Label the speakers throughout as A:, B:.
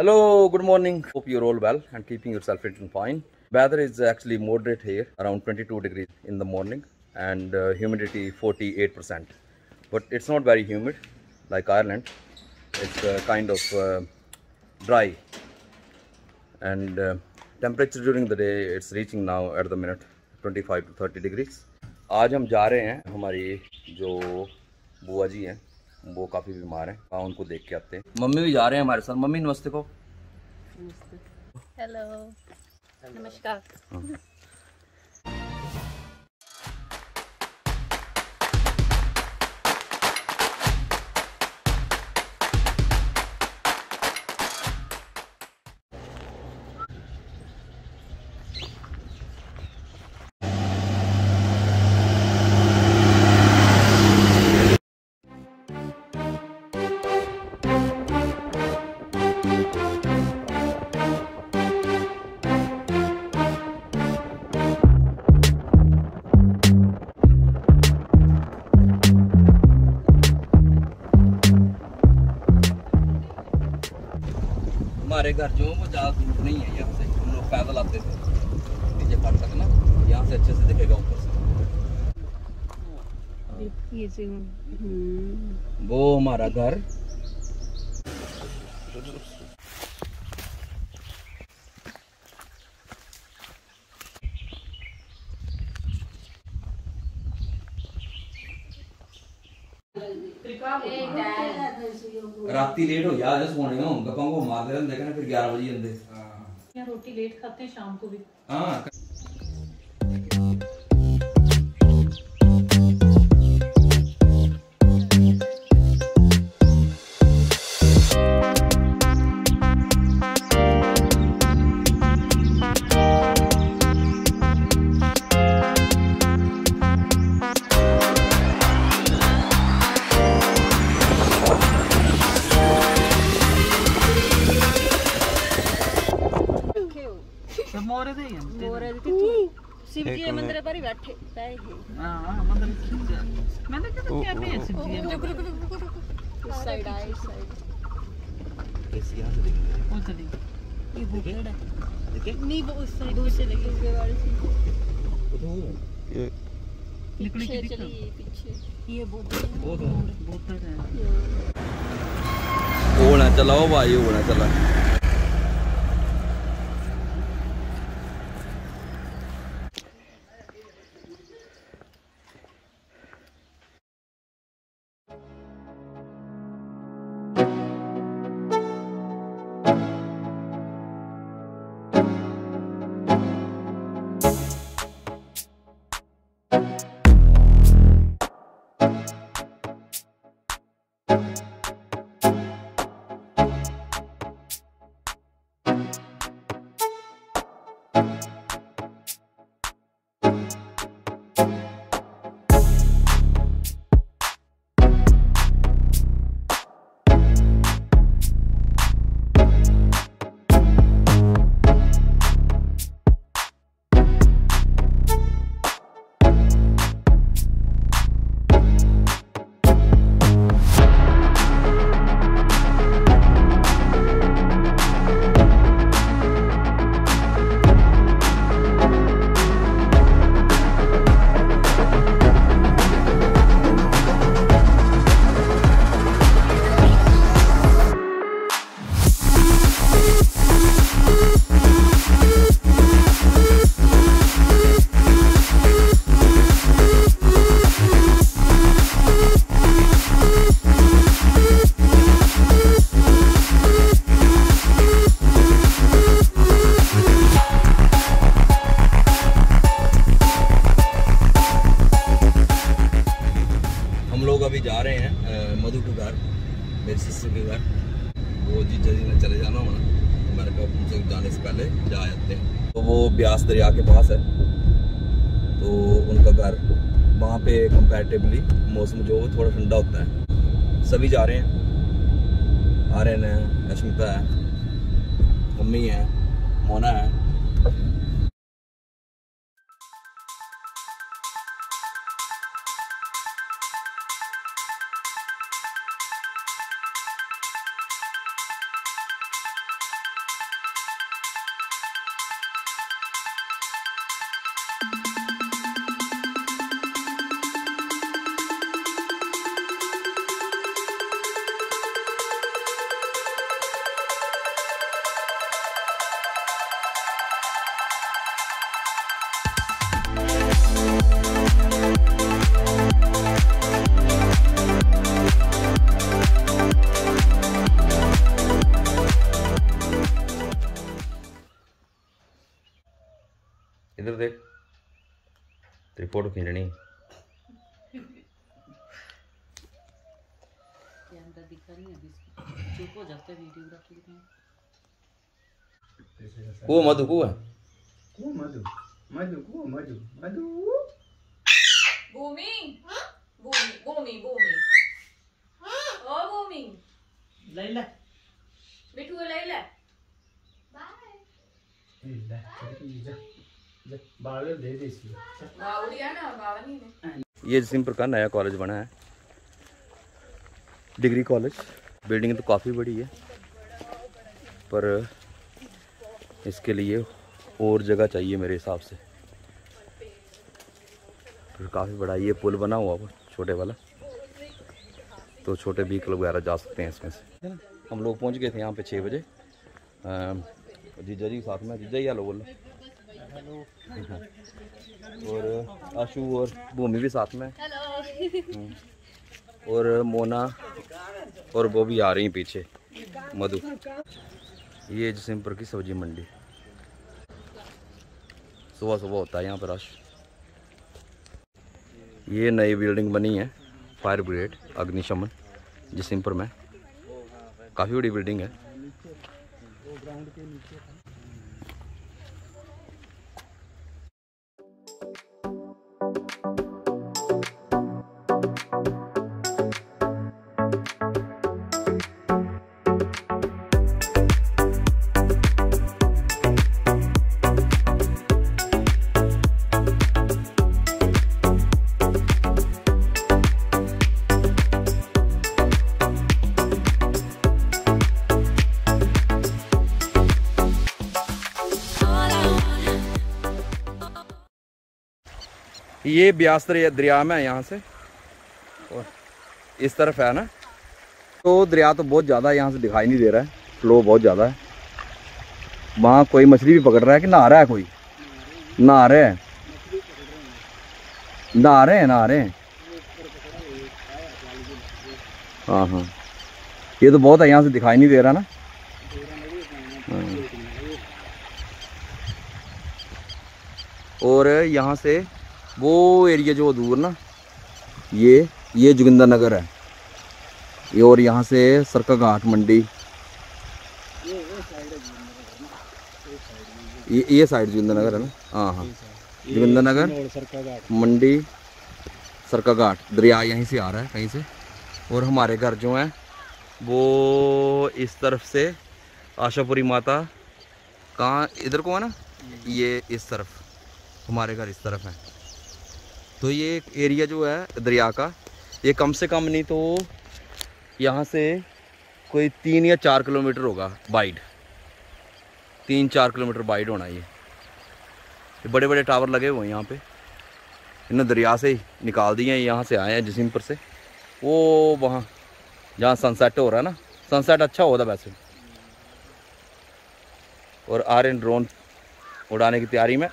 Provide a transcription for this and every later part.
A: Hello, good morning. Hope you're all well and keeping yourself fit and fine. Weather is actually moderate here, around 22 degrees in the morning, and uh, humidity 48%. But it's not very humid like Ireland. It's uh, kind of uh, dry, and uh, temperature during the day it's reaching now at the minute 25 to 30 degrees. आज हम जा रहे हैं हमारी जो बुआ जी हैं वो काफ़ी बीमार है। हाँ उनको देख के आते हैं। मम्मी भी जा रहे हैं हमारे साथ। मम्मी नमस्ते को
B: हेलो नमस्कार।
A: हमारे घर जो वो ज़्यादा दूर नहीं है यहाँ से हम लोग पैदल आते थे नीचे पड़ तक ना यहाँ से अच्छे से दिखेगा ऊपर से।
B: हम्म,
A: वो हमारा घर। राती लेट हो गया आज सोने का गप्पा को मारते रहते कहना फिर 11 बजे जंदे
C: यहाँ रोटी लेट खाते हैं शाम को भी
A: हाँ
C: मोरे दे हैं
B: मोरे दी। शिव जी के मंदिर पर ही बैठे पए हैं
C: हाँ मतलब मैंने कहा क्या भी है। सब्ज़ी
B: इस साइड आए इस साइड
A: कैसे यहाँ से दिखेंगे
C: वो चली।
B: ये बुकेड है।
A: देखे
B: नहीं वो उस साइड से लगी उसके बारे से।
A: वो तो
C: निकली
B: पीछे चली पीछे। ये बोतल है।
A: तो
C: बोतल है।
A: होना चला ओ भाई होना चला। घर वहाँ पे कंपेरेटिवली मौसम जो वो थोड़ा ठंडा होता है। सभी जा रहे हैं। आर्यन है, अश्मिता है, मम्मी है, मोना है। तेरी फ़ोटो खींचनी
C: इसको चुप हो के
A: को मधु को है.
D: Madu ku madu. Madu.
B: भूमि भूमि भूमि भूमि। ओ भूमि।
C: लैला।
B: बिठू ले ले
D: Eh, dah. Jadi je. Je. दे दे इसलिए
B: बावड़िया ना बावनी ने
A: ये जसीमपुर का नया कॉलेज बना है। डिग्री कॉलेज बिल्डिंग तो काफ़ी बड़ी है। पर इसके लिए और जगह चाहिए मेरे हिसाब से। फिर काफ़ी बड़ा ये पुल बना हुआ वो छोटे वाला। तो छोटे व्हीकल वगैरह जा सकते हैं इसमें से। हम लोग पहुँच गए थे यहाँ पे छः बजे। जीजा जी साथ में जीजा ही हेलो बोलो और आशु और भूमि भी साथ में। हम्म। और मोना और वो भी आ रही हैं पीछे मधु। ये जसिमपुर की सब्ज़ी मंडी। सुबह सुबह होता है यहाँ पर रश ये नई बिल्डिंग बनी है फायर ब्रिगेड अग्निशमन जसिमपुर में। काफ़ी बड़ी बिल्डिंग है। ये ब्यास दरिया में यहाँ से। और इस तरफ़ है ना। तो दरिया तो बहुत ज़्यादा यहाँ से दिखाई नहीं दे रहा है। फ्लो बहुत ज़्यादा है। वहाँ कोई मछली भी पकड़ रहा है कि नहा रहा है कोई? नहा रहे हैं। नहा रहे हैं, नहा रहे हैं। हाँ हाँ। ये तो बहुत है, यहाँ से दिखाई नहीं दे रहा ना। हाँ। और यहाँ से वो एरिया जो दूर ना, ये ये जोगिंदर नगर है। ये और यहाँ से सरका घाट मंडी। ये ये साइड जोगिंदर नगर है ना? हाँ हाँ। जोगिंदर नगर, मंडी, सरका घाट। दरिया यहीं से आ रहा है, कहीं से। और हमारे घर जो हैं, वो इस तरफ़ से आशापुरी माता कहाँ, इधर को है ना? ये इस तरफ़। हमारे घर इस तरफ़ है। तो ये एरिया जो है दरिया का, ये कम से कम नहीं तो यहाँ से कोई तीन या चार किलोमीटर होगा वाइड तीन चार किलोमीटर वाइड होना ये। ये बड़े बड़े टावर लगे हुए हैं यहाँ पे। इन्हें दरिया से ही निकाल दिए हैं यहाँ से आए हैं जसीमपुर से। वो वहाँ, जहाँ सनसेट हो रहा है ना। सनसेट अच्छा होता वैसे। और आ रहे हैं ड्रोन उड़ाने की तैयारी में।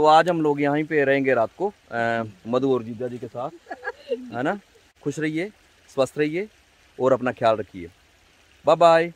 A: तो आज हम लोग यहाँ पे रहेंगे रात को मधु और जीजा जी के साथ, है ना? खुश रहिए, स्वस्थ रहिए और अपना ख्याल रखिए। Bye
B: bye